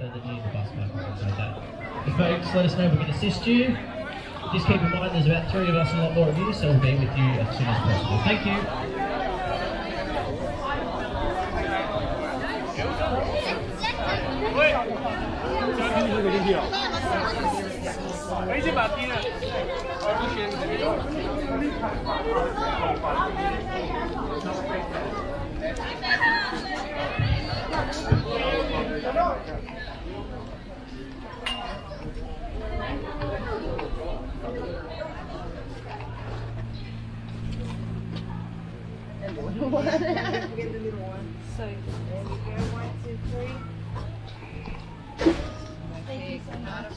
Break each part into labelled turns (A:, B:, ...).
A: near the bus park or something like that. Folks let us know if we can assist you. Just keep in mind there's about three of us and a lot more of you, so we'll be with you as soon as possible. Thank you.
B: So there we go. One, two, three. Thank you so much.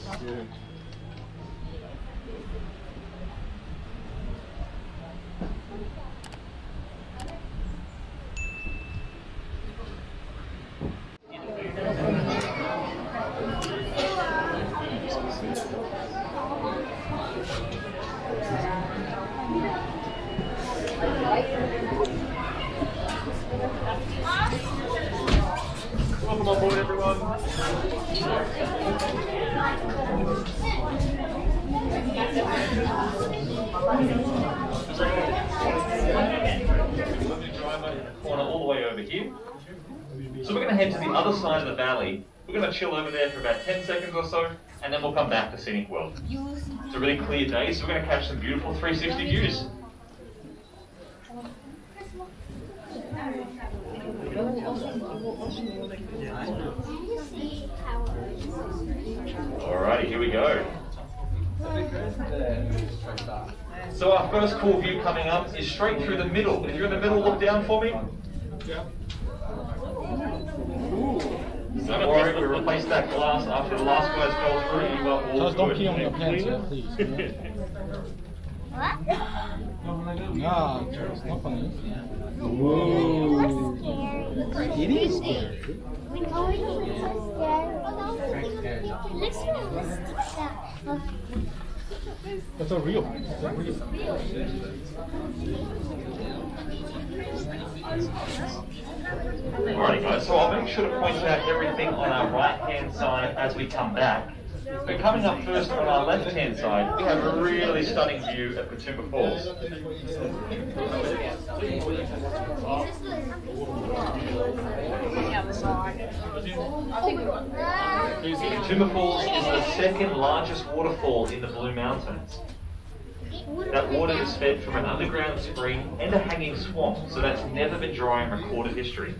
C: Welcome on board, everyone. Corner all the way over here. So we're going to head to the other side of the valley. We're going to chill over there for about 10 seconds or so, and then we'll come back to Scenic World. Clear day, so we're going to catch some beautiful 360 views. Alrighty, here we go. So our first cool view coming up is straight through the middle. If you're in the middle, look down for me. Don't worry, we replaced that glass after the last guys fell through. You are all
D: Charles, don't
C: good.
D: pee on your pants, yeah, please. Nah, Charles, not funny. Whoa. It is scary.
E: Oh, it was so scary. Let's do that.
D: That's so real. That's so real.
C: Alrighty guys, so I'll make sure to point out everything on our right hand side as we come back. But coming up first on our left hand side, we have a really stunning view of Katoomba Falls. Katoomba Falls is the second largest waterfall in the Blue Mountains. That water is fed from an underground spring and a hanging swamp, so that's never been dry in recorded history.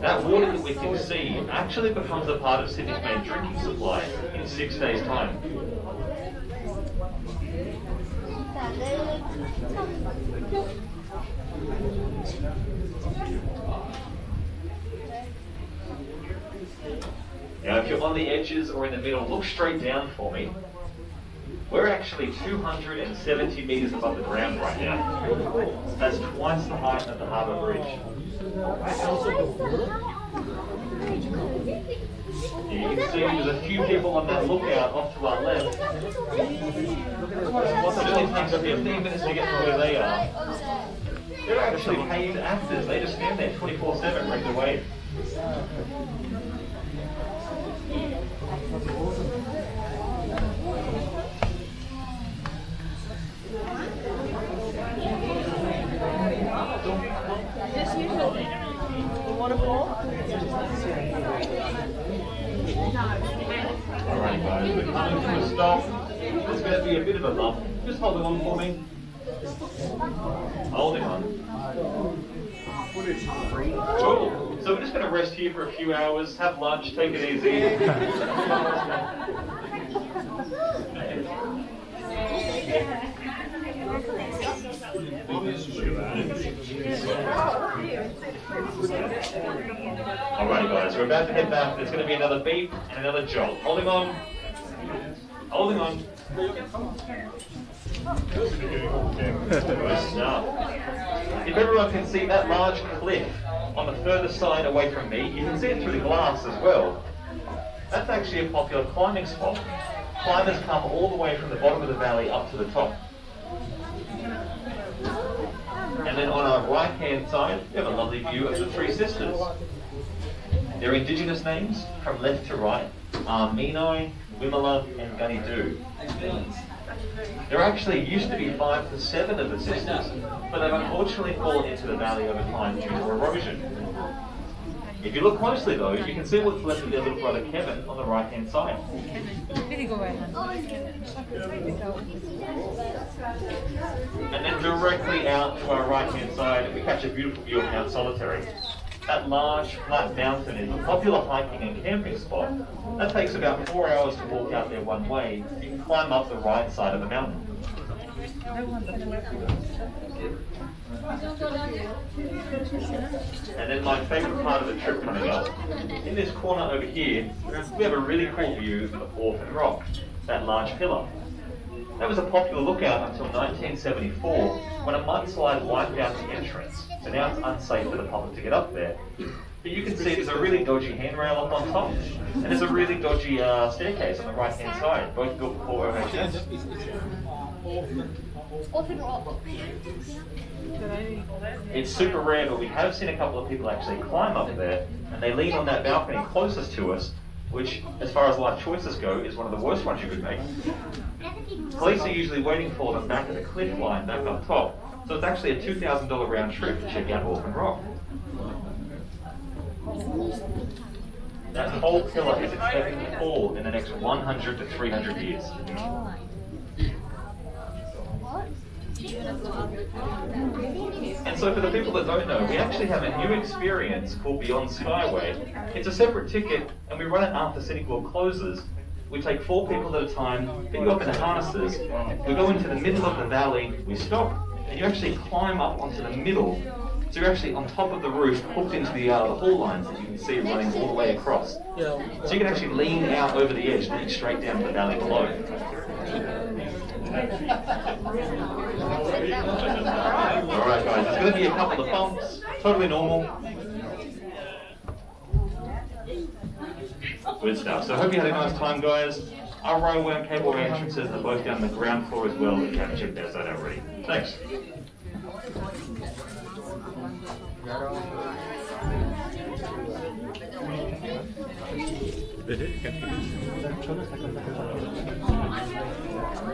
C: That water that we can see actually becomes a part of Sydney's main drinking supply in six days' time. Now, if you're on the edges or in the middle, look straight down for me. We're actually 270 meters above the ground right now. That's twice the height of the Harbour Bridge. You can see there's a few people on that lookout off to our left. It only takes 15 minutes to get to where they are. They're actually paid actors. They just stand there 24-7 ready to wave. Alright guys, we're coming to a stop. There's going to be a bit of a bump. Just holding on for me. Holding on. Cool. So we're just going to rest here for a few hours, have lunch, take it easy. Alright guys, we're about to head back. There's going to be another beep and another jolt. Holding on. Holding on. If everyone can see that large cliff on the further side away from me, you can see it through the glass as well. That's actually a popular climbing spot. Climbers come all the way from the bottom of the valley up to the top. And then on our right hand side, we have a lovely view of the Three Sisters. Their indigenous names, from left to right, uh, are Meehni, Wimlah, and Gunnedoo. There actually used to be five to seven of the sisters, but they've unfortunately fallen into the valley over time due to erosion. If you look closely though, you can see what's left of their little brother Kevin on the right hand side. And then directly out to our right hand side, we catch a beautiful view of Mount Solitary. That large flat mountain is a popular hiking and camping spot. That takes about four hours to walk out there one way. You can climb up the right side of the mountain. And then my favourite part of the trip coming up. In this corner over here, we have a really cool view of Orphan Rock, that large pillar. That was a popular lookout until 1974 when a mudslide wiped out the entrance. So now it's unsafe for the public to get up there. But you can see there's a really dodgy handrail up on top, and there's a really dodgy uh, staircase on the right hand side, both built before OHS. It's super rare, but we have seen a couple of people actually climb up there, and they lean on that balcony closest to us, which, as far as life choices go, is one of the worst ones you could make. Police are usually waiting for them back at the cliff line back up top, so it's actually a $2,000 round trip to check out Orphan Rock. That whole pillar is expected to fall in the next 100 to 300 years. And so for the people that don't know, we actually have a new experience called Beyond Skyway. It's a separate ticket and we run it after Scenic World closes. We take four people at a time, pick you up in the harnesses, we go into the middle of the valley, we stop, and you actually climb up onto the middle. So you're actually on top of the roof, hooked into the, uh, the haul lines that you can see running all the way across. So you can actually lean out over the edge and reach straight down to the valley below. All right, guys, there's going to be a couple of bumps, totally normal. Good stuff. So I hope you had a nice time, guys. Our railway and cable entrances are both down the ground floor as well. If you haven't checked those out already, thanks.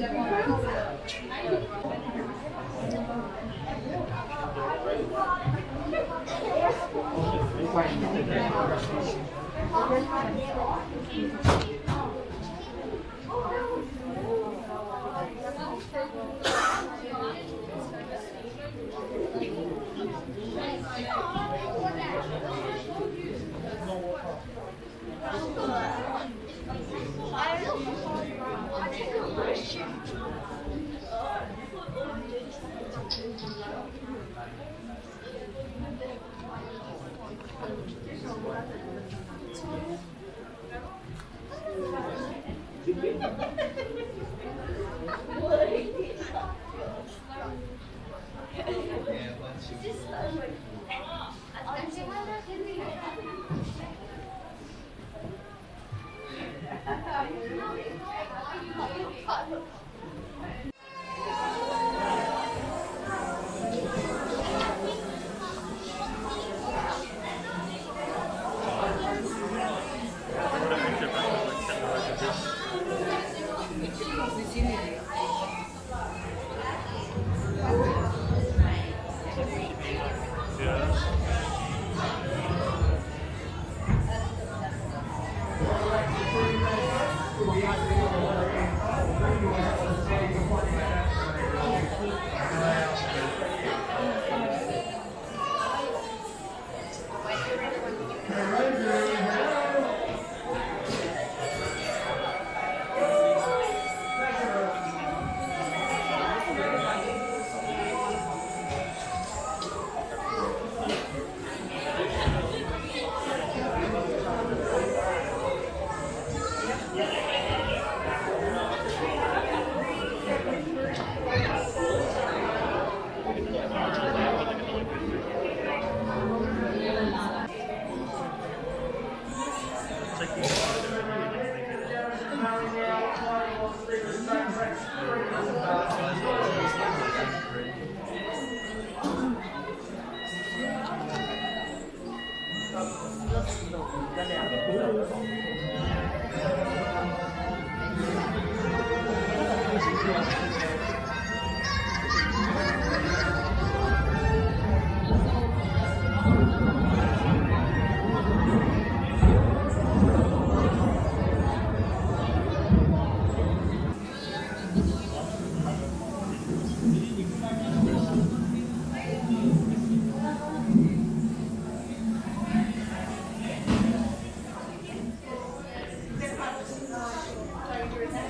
F: Thank you.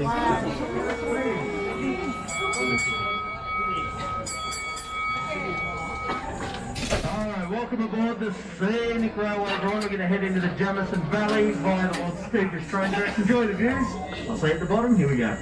F: Alright, welcome aboard the scenic railway ride. We're going to head into the Jamison Valley via the Old Stranger Train Tracks. Enjoy the views. I'll see you at the bottom. Here we go.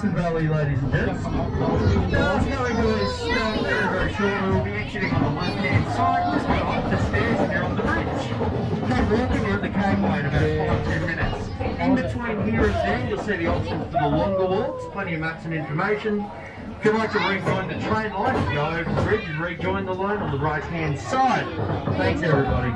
F: Jamison Valley, ladies and gents. Now, it's going to start very, very shortly. We'll be exiting on the left-hand side. Just up the stairs and on the bridge. Keep walking, at the Cableway in about five, ten minutes. In between here and there, you'll see the options for the longer walks, plenty of maps and information. If you'd like to rejoin the train line, go over the bridge and rejoin the line on the right-hand side. Thanks, everybody.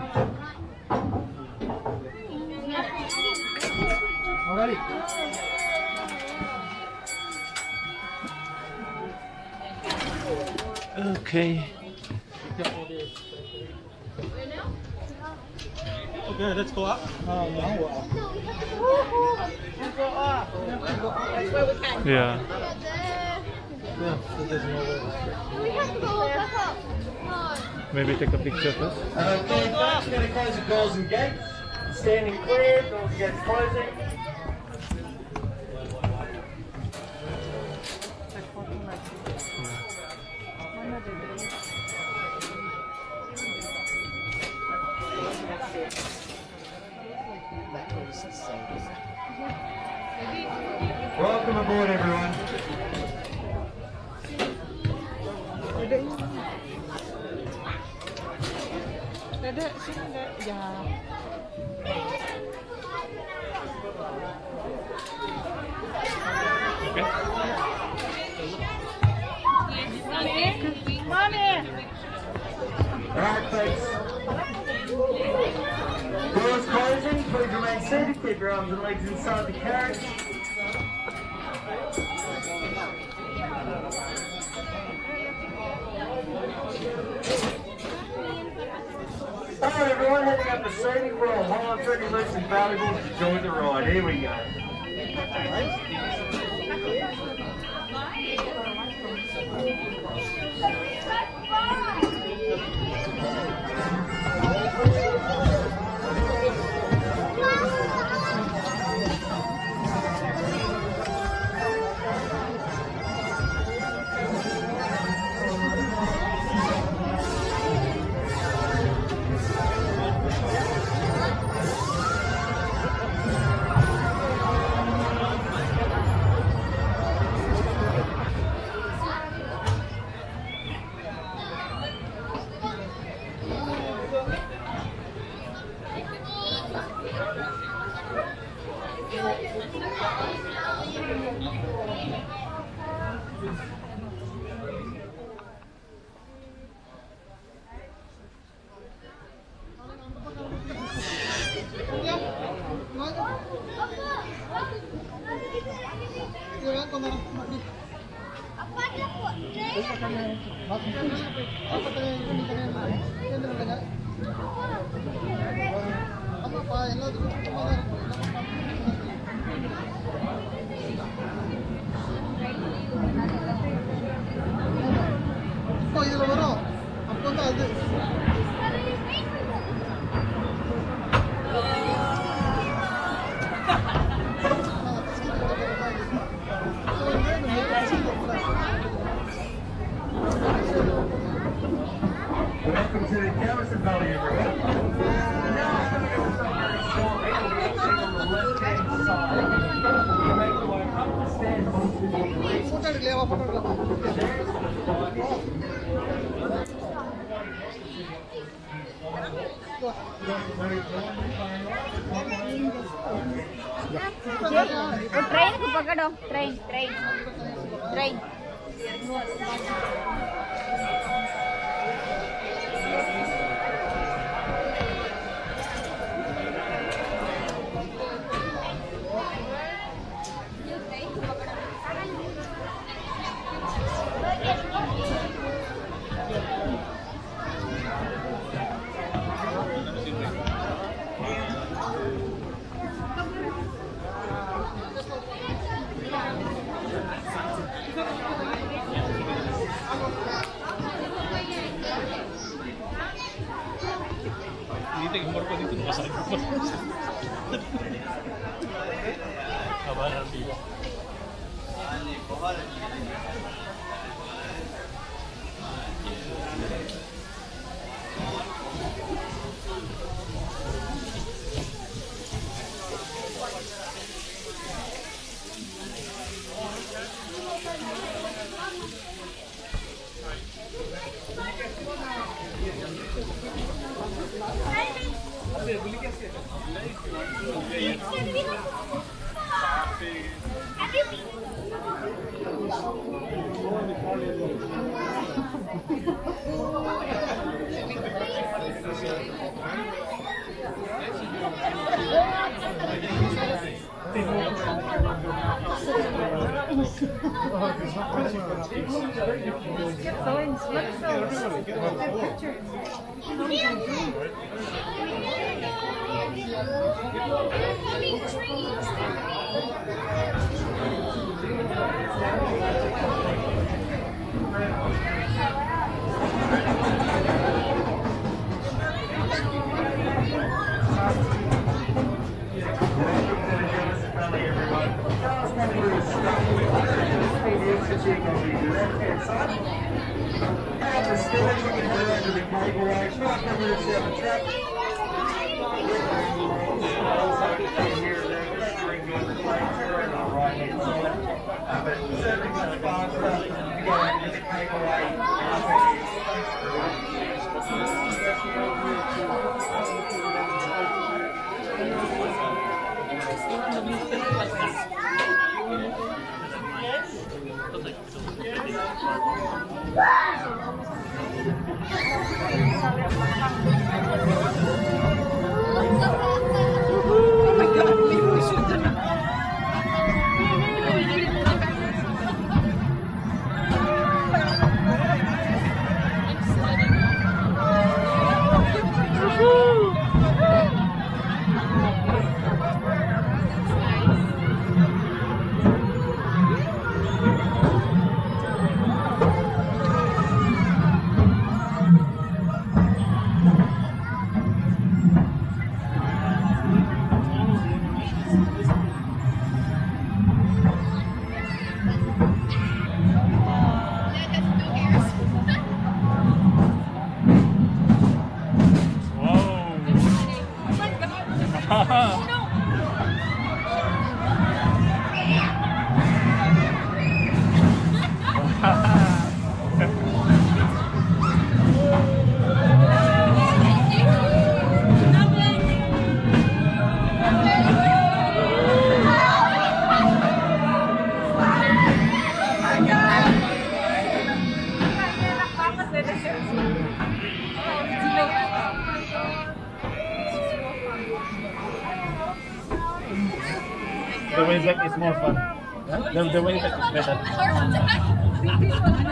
D: Okay. Okay, let's go up. Yeah.
E: We have to go back up. No.
D: Maybe take a picture first.
F: Okay, folks, going to close the doors and gates. Standing clear, doors and gates closing. Welcome aboard, everyone. Alright, folks. Doors closing. Please remain seated. Keep your arms and legs inside the carriage. Alright, everyone, heading up the scenic roll. Hold on for any loose and valuables. Enjoy the ride. Here we go. The Wow! The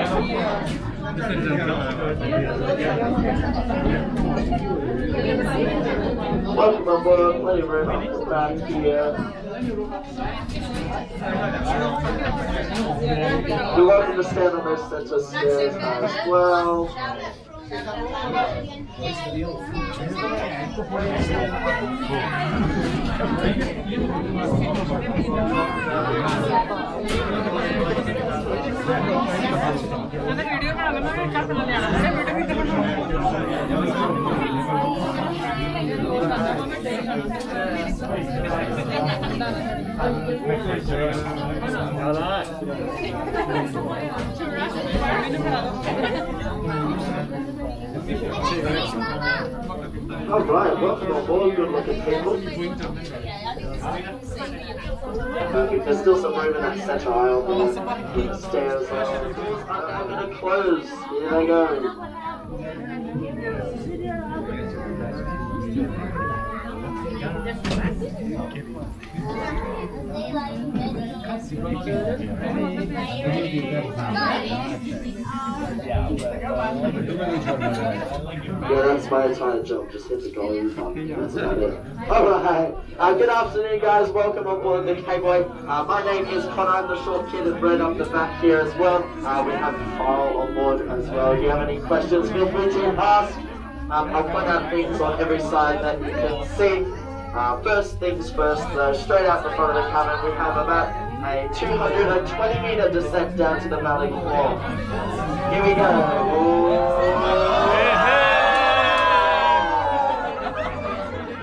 F: Welcome back here. You're welcome to stand on those central as well.
G: Thank you.
H: Video में अलग अलग क्या समझ आ रहा है video में All right, well, all good looking people. There's still some room in that central aisle. The stairs. I'm gonna close. Here I go. Yeah, that's my entire job. Just hit the goal button. That's about it. Alright. Uh, good afternoon, guys. Welcome on board the K-Boy. Uh, my name is Connor. I'm the short kid in red up the back here as well. Uh, we have Kyle on board as well. If you have any questions, feel free to ask. Um, I'll point out things on every side that you can see. Uh, first things first, uh, straight out the front of the cabin, we have about a 220 meter descent down to the valley floor. Here we go.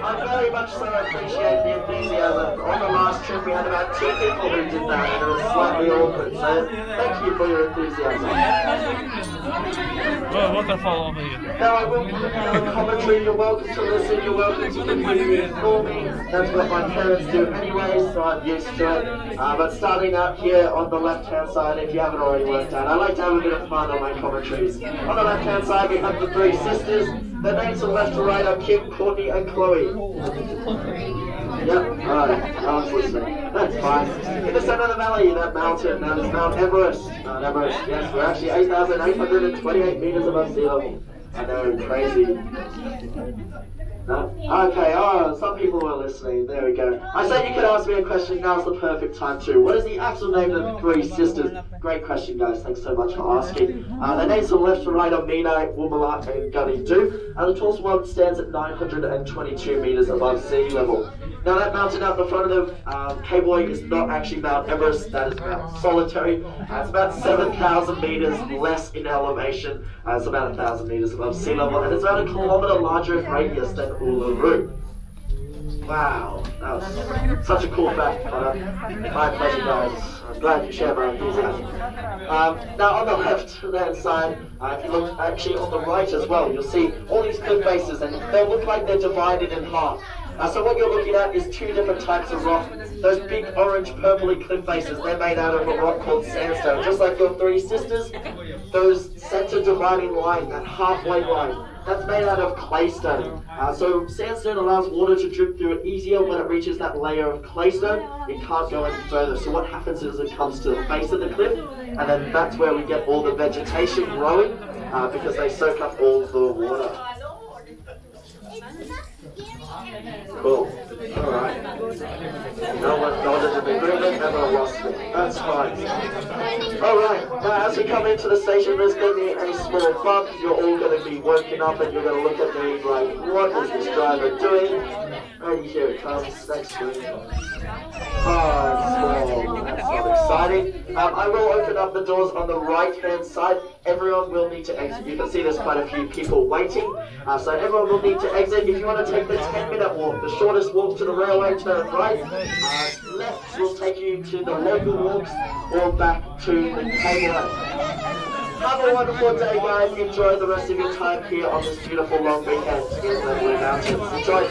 H: I very much so appreciate the enthusiasm. On the last trip, we had about two people who did that, and it was slightly awkward. So, thank you for your enthusiasm.
D: Oh, waterfall over here.
H: Now, I will put a commentary. You're welcome to listen. You're welcome to continue for me. That's what my parents do anyway, so I'm used to it. Uh, but starting out here on the left-hand side, if you haven't already worked out, I like to have a bit of fun on my commentaries. On the left-hand side, we have the three sisters. Their names from left to right are Kim, Courtney, and Chloe. Yep, alright. That's fine. In the center of the valley, that mountain, that is Mount Everest. Mount Everest, yes, we're actually 8,828 meters above sea level. I know, crazy. No? Okay, oh, some people were listening. There we go. I said you could ask me a question, now's the perfect time too. What is the actual name of the three sisters? Great question, guys. Thanks so much for asking. Uh, their names from left to right are Mina, Wumala, and Gunny. And the tallest one stands at 922 meters above sea level. Now that mountain out the front of the um, is not actually Mount Everest, that is Mount Solitary. Uh, it's about 7,000 meters less in elevation. Uh, it's about 1,000 meters above sea level, and it's about a kilometer larger in radius than Uluru. Wow, that was such a cool fact, Connor. My pleasure, guys. I'm glad you share my enthusiasm. Um, now, on the left-hand side, uh, if you look actually on the right as well, you'll see all these cliff faces, and they'll look like they're divided in half. Uh, so what you're looking at is two different types of rock. Those big orange purpley cliff faces, they're made out of a rock called sandstone. Just like your three sisters, those center dividing line, that halfway line, that's made out of claystone. Uh, so sandstone allows water to drip through it easier when it reaches that layer of claystone. It can't go any further. So what happens is it comes to the base of the cliff, and then that's where we get all the vegetation growing uh, because they soak up all the water. Cool. Alright. No one lost me. That's fine. Alright, now as we come into the station, there's going to be a small bump. You're all going to be woken up and you're going to look at me like, what is this driver doing? And here it comes, next to me. Oh, exciting. Um, I will open up the doors on the right-hand side. Everyone will need to exit. You can see there's quite a few people waiting. Uh, so everyone will need to exit. If you want to take the 10-minute walk, the shortest walk to the railway, turn right. Uh, left will take you to the local walks or back to the cable. Have a wonderful day, guys. Enjoy the rest of your time here on this beautiful long weekend in the Blue Mountains. Enjoy.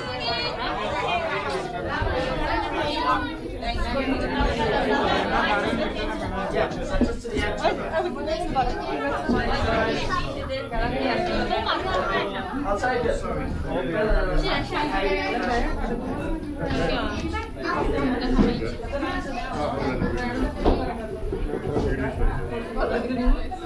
H: I'll.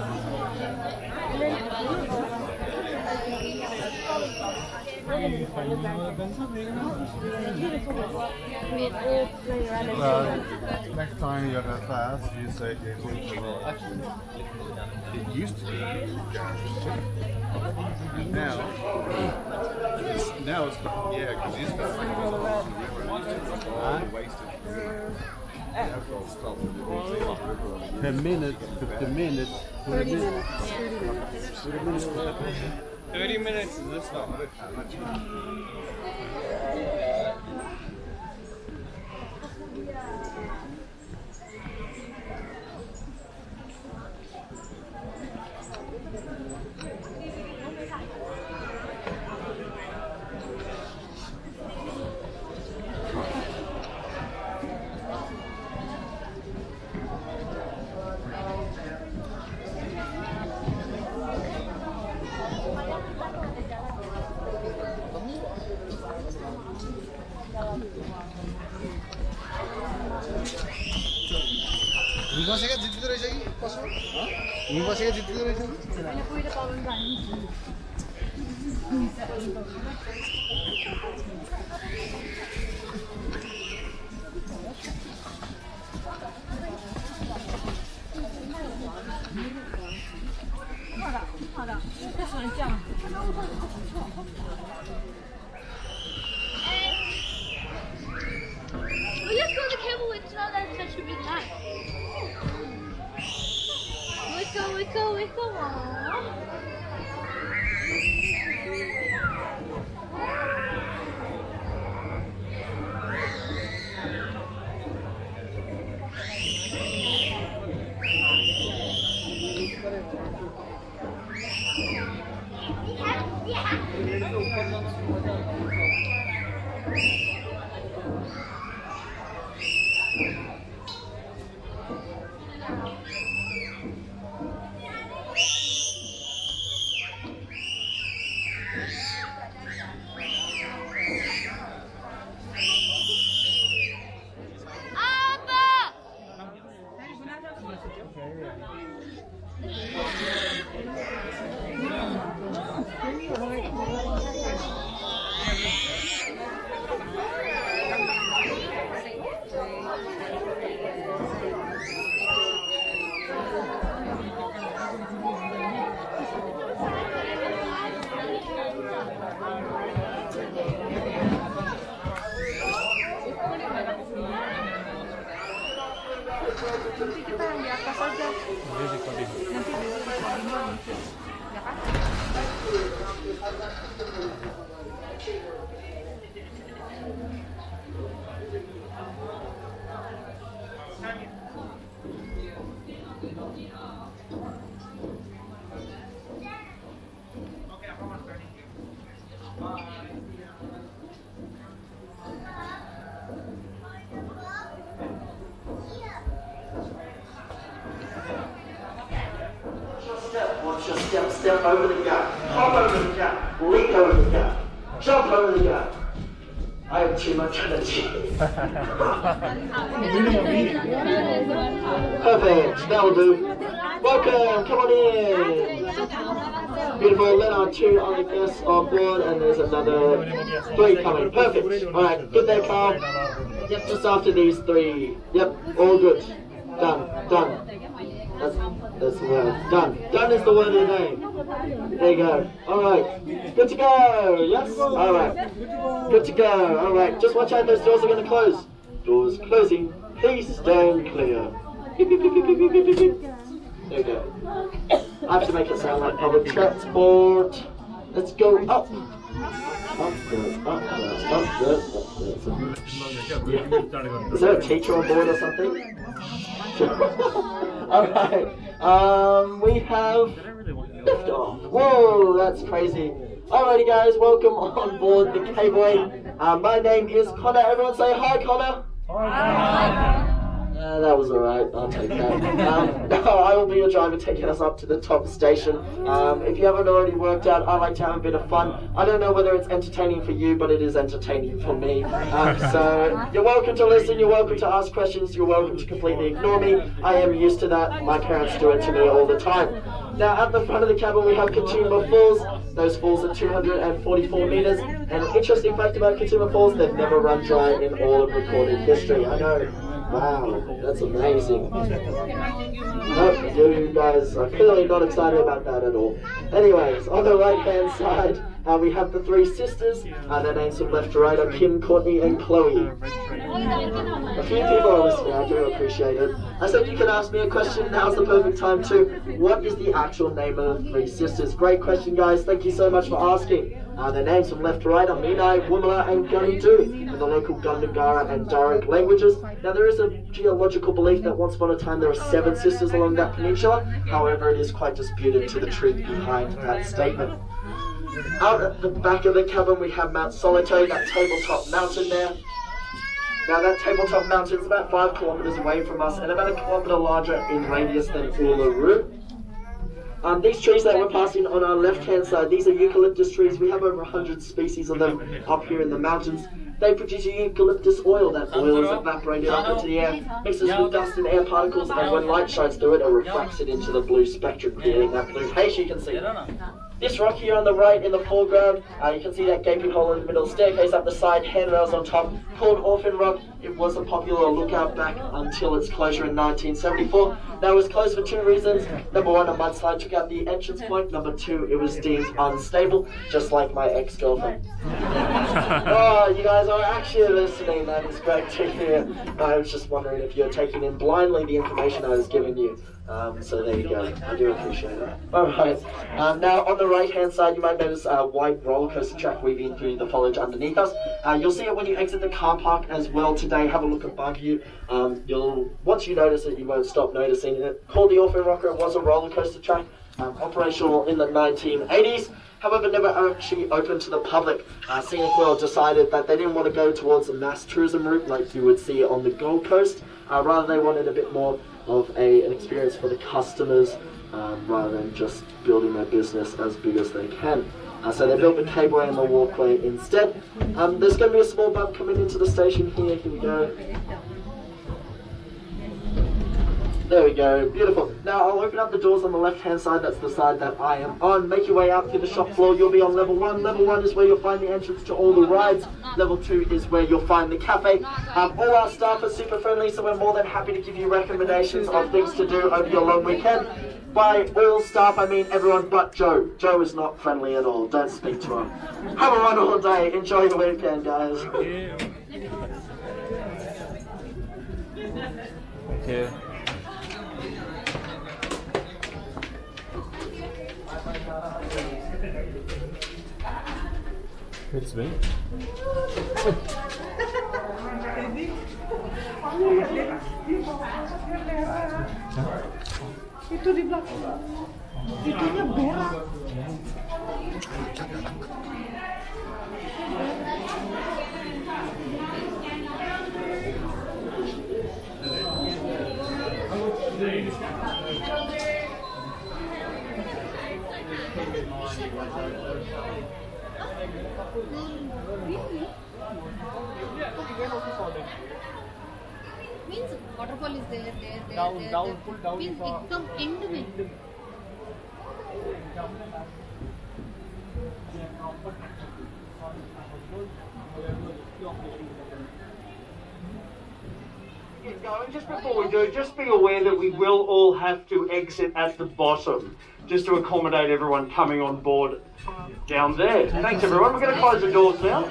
I: Well, next time you have a class, you say you're going to well, actually, it used to be now. It's, now it's yeah, because you used to like it was all all the wasted. Alcohol stuff.
J: Per minute, per minute, per minute.
I: Thirty minutes.
D: 30 minutes is this one.
E: We
G: Ya kan?
H: That'll do. Welcome, come on in. Beautiful, let our two other guests on board, and there's another three coming. Perfect. Alright, good there, Carl. Yep, just after these three. Yep, all good. Done, done. That's, that's the word. Done. Done is the word of the day. There you go. Alright. Good to go. Yes? Alright. Good to go. Alright. Just watch out, those doors are going to close. Doors closing. Please stand clear. There you go. I have to make it sound like public transport. Let's go up. Up good, up good, up good, up good. Is there a teacher on board or something? Alright, um, we have liftoff. Whoa, that's crazy. Alrighty guys, welcome on board the K-Boy. Uh, my name is Connor. Everyone say hi, Connor. Uh, that was alright, I'll take that. Um, no, I will be your driver taking us up to the top station. Um, if you haven't already worked out, I like to have a bit of fun. I don't know whether it's entertaining for you, but it is entertaining for me. Um, so you're welcome to listen, you're welcome to ask questions, you're welcome to completely ignore me. I am used to that. My parents do it to me all the time. Now, at the front of the cabin, we have Katoomba Falls. Those falls are 244 meters. And an interesting fact about Katoomba Falls, they've never run dry in all of recorded history. I know. Wow, that's amazing. Nope, you guys are clearly not excited about that at all. Anyways, on the right hand side, uh, we have the three sisters. Uh, their names from left to right are Kim, Courtney, and Chloe. A few people are listening, I do appreciate it. I said you can ask me a question, now's the perfect time to. What is the actual name of the three sisters? Great question, guys. Thank you so much for asking. Uh, their names from left to right are Meehni, Wimlah, and Gunnedoo in the local Gundungurra and Darug languages. Now, there is a geological belief that once upon a time there were seven sisters along that peninsula. However, it is quite disputed to the truth behind that statement. Out at the back of the cabin, we have Mount Solitary, that tabletop mountain there. Now that tabletop mountain is about five kilometers away from us and about a kilometer larger in radius than Uluru. Um, these trees that we're passing on our left-hand side, these are eucalyptus trees. We have over 100 species of them up here in the mountains. They produce eucalyptus oil. That oil is evaporated up into the air, mixes with dust and air particles, and when light shines through it, it refracts it into the blue spectrum, creating that blue haze you can see. This rock here on the right in the foreground, uh, you can see that gaping hole in the middle, staircase up the side, handrails on top, called Orphan Rock. It was a popular lookout back until its closure in 1974. Now it was closed for two reasons. Number one, a mudslide took out the entrance point. Number two, it was deemed unstable, just like my ex-girlfriend. oh, you guys are actually listening. That is great to hear. I was just wondering if you're taking in blindly the information I was giving you. Um, so there you go. I do appreciate it. All right. Um, now on the right-hand side, you might notice a white roller coaster track weaving through the foliage underneath us. Uh, you'll see it when you exit the car park as well today. Have a look above you. Um, you'll once you notice it, you won't stop noticing it. Called the Orphan Rocker. It was a roller coaster track, um, operational in the 1980s. However, never actually open to the public. Uh, Scenic World decided that they didn't want to go towards a mass tourism route like you would see on the Gold Coast. Uh, rather, they wanted a bit more of a, an experience for the customers um, rather than just building their business as big as they can. Uh, so they built the cableway and the walkway instead. Um, there's going to be a small bump coming into the station here. Here we go. There we go, beautiful. Now I'll open up the doors on the left hand side, that's the side that I am on. Make your way out through the shop floor, you'll be on level one. Level one is where you'll find the entrance to all the rides. Level two is where you'll find the cafe. Um, all our staff are super friendly, so we're more than happy to give you recommendations of things to do over your long weekend. By all staff, I mean everyone but Joe. Joe is not friendly at all, don't speak to him. Have a wonderful day, enjoy your weekend guys.
D: Thank you. It's.
G: Itunya berak. Really?
B: Means waterfall is there, there, there,
G: down,
B: there.
G: Down, pull down.
B: Means
G: it
B: come end में.
F: Just before we do, just be aware that we will all have to exit at the bottom just to accommodate everyone coming on board down there. Thanks everyone. We're going to close the doors now.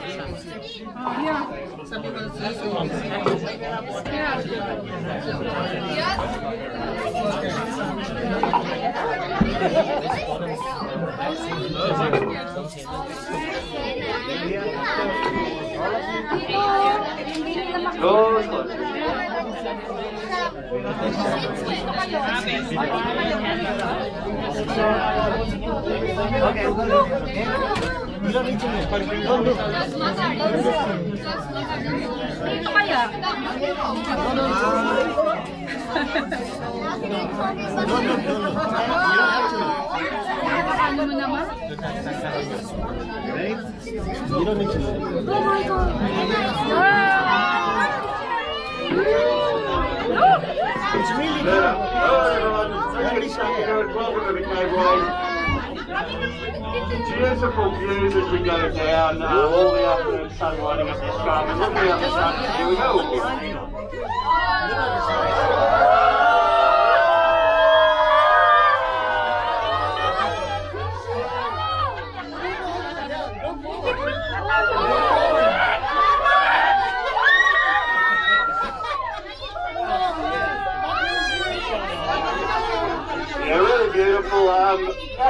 F: Doors.
D: 이런 느낌. It's really good.
F: Hello everyone. Welcome to the Cableway. Beautiful views as we go down. Uh, all the afternoon sun lighting up the sky. We're looking out the front. Here we go.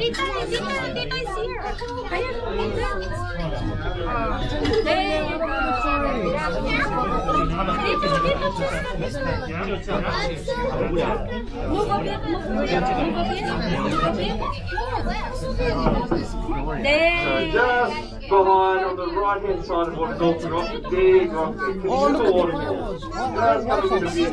K: Dito. There you There.
F: just behind on the right hand side of what Dolphin Rock, the big rock there, considerable waterfalls. Just coming in a bit.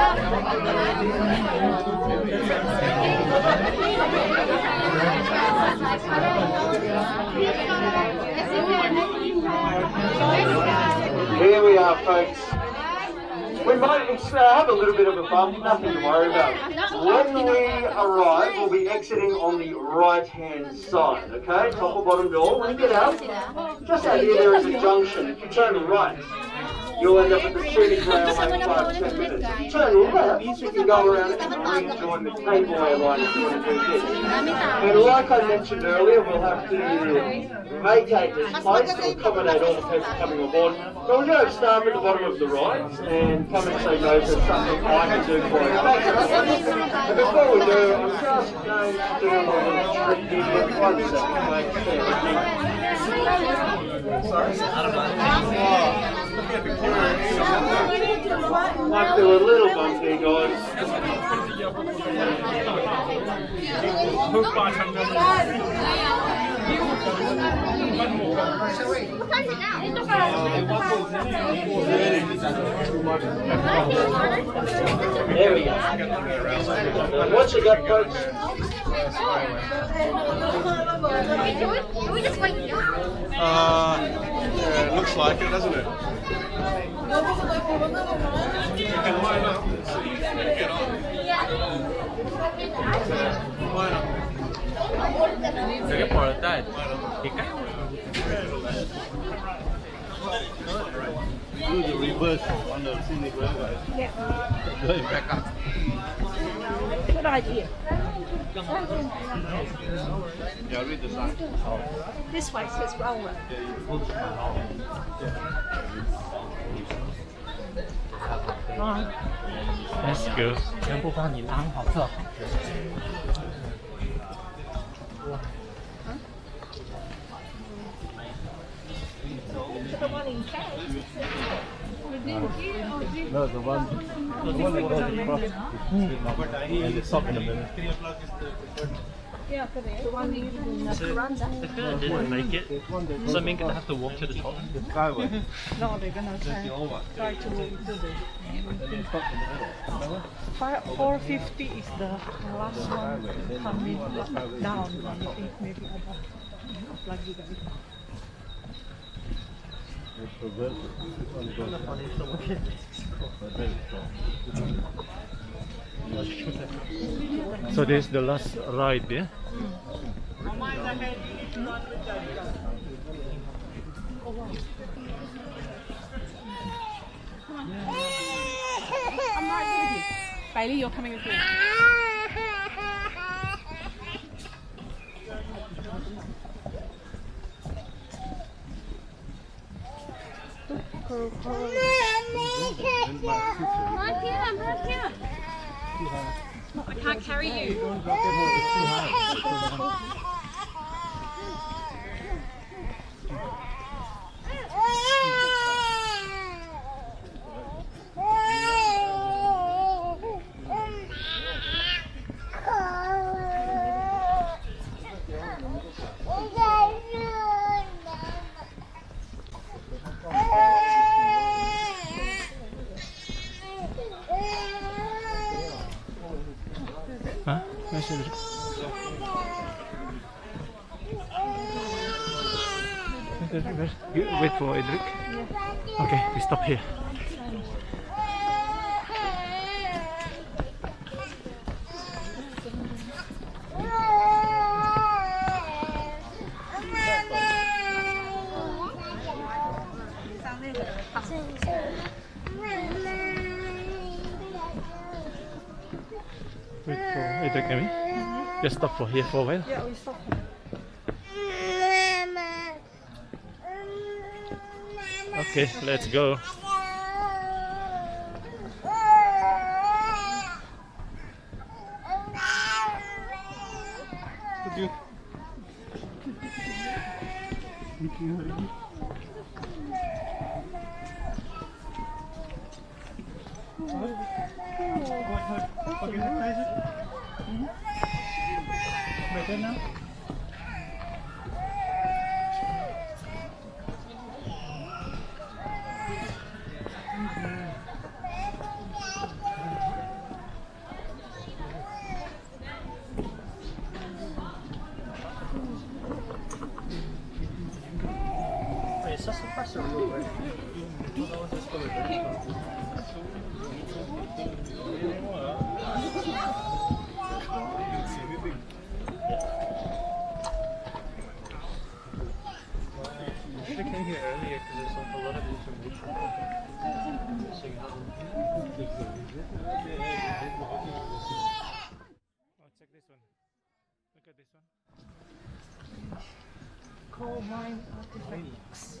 F: Here we are, folks. We might uh, have a little bit of a bump, nothing to worry about. When we arrive, we'll be exiting on the right-hand side, okay? Top or bottom door. When you get out, just out here there is a junction. If you turn right, you'll end up at the scenic railway five, ten minutes. Turn left, you can go around and rejoin the takeaway line if you want to do this. And like I mentioned earlier, we'll have to vacate this place to accommodate all the people coming on board. So we're going to start at the bottom of the ride and come and say no to something I can do for you. And before we do, I'm just going to do a little trick here. One second, mate. Bear with me. Sorry? Might do a little bump here, guys. There we go. Now, Once you got folks,
I: Uh, it looks like it, doesn't it?
G: Do the reverse on the scenic.
E: Yeah.
G: Going back up.
E: Good idea.
G: Yeah, read the sign.
E: This way says railway.
J: That's good。全部帮你拿好这。
E: The one in Kent.
G: No, the one, the one that goes across the street and the stop in the middle.
E: Yeah, the one in Nakaranda.
J: The girl didn't make it. So I'm gonna have to walk to the top.
G: The skyway.
E: No, they're gonna try, try to do the. Five, 450 is the last one coming down. I think maybe about lagi kali.
G: It's reverse. This one goes But then it's wrong.
J: So this is the last ride, yeah?
E: Bailey, you're coming with me.
K: I'm here, I'm here. I can't carry you.
J: You wait for Edric. Okay, we stop here. Wait for Edric, Amy. Just stop for here for a while.
G: Yeah, we stop.
J: Okay, let's go.
D: Better now?
A: It's just a pressure rule,
J: I came here earlier because there's a lot of information. So you Oh, check this one. Look at this one.
G: Coal mine artifacts.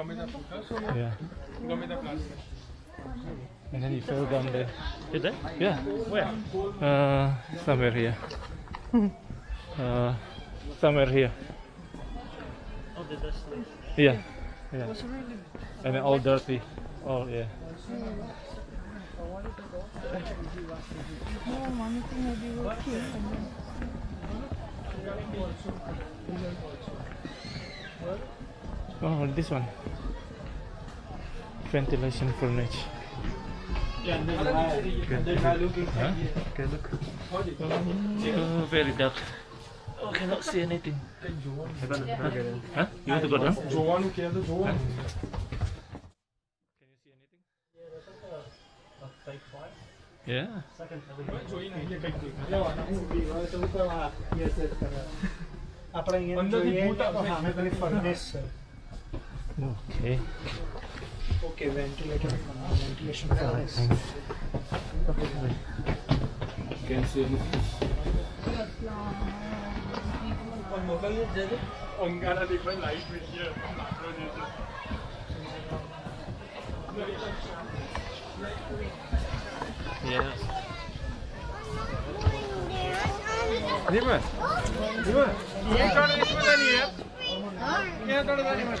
J: Yeah. And then he fell down there.
A: Did they?
J: Yeah.
A: Where?
J: Uh, somewhere here. Uh, somewhere here.
A: Oh, did they sleep?
J: Yeah. Yeah.
G: Was really
J: And then all dirty. Oh yeah. Oh, this one. Ventilation furniture. Okay, huh? Okay, look. Oh, very dark. Oh, cannot see anything. Huh? You want to go down? Huh? Yeah.
D: આપણે અહીંયા જોઈએ તો સામે પેલી furnace છે
J: Okay.
D: Okay, ventilation. Ventilation fans.
J: You can see.
F: On mobile, on got a different light with here. Yeah. Nima, Nima, ये कौन इसमें तो नहीं
J: है,
F: ये थोड़ा तो
J: नहीं मत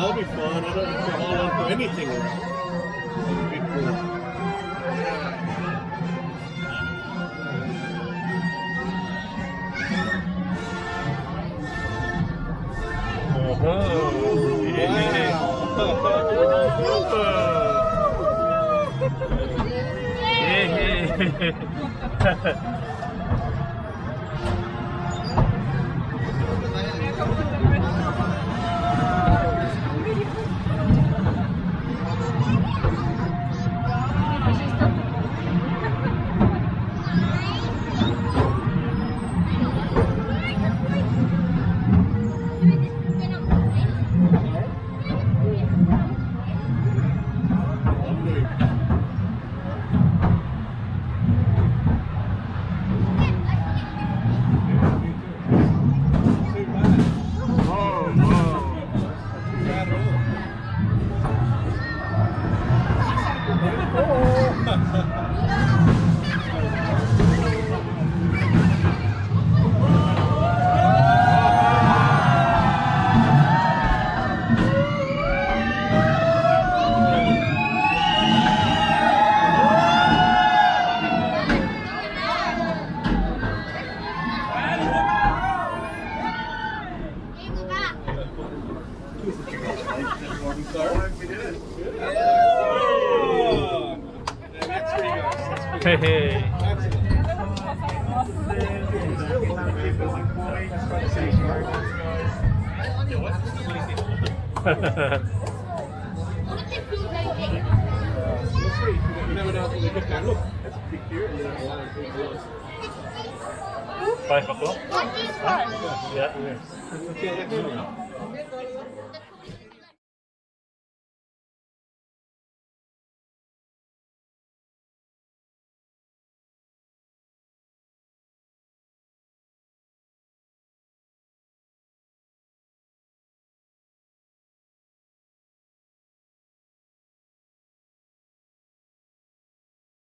I: That'll be fun. I don't have to hold on to anything around. That'll be cool.
J: Oh, yeah,
I: yeah.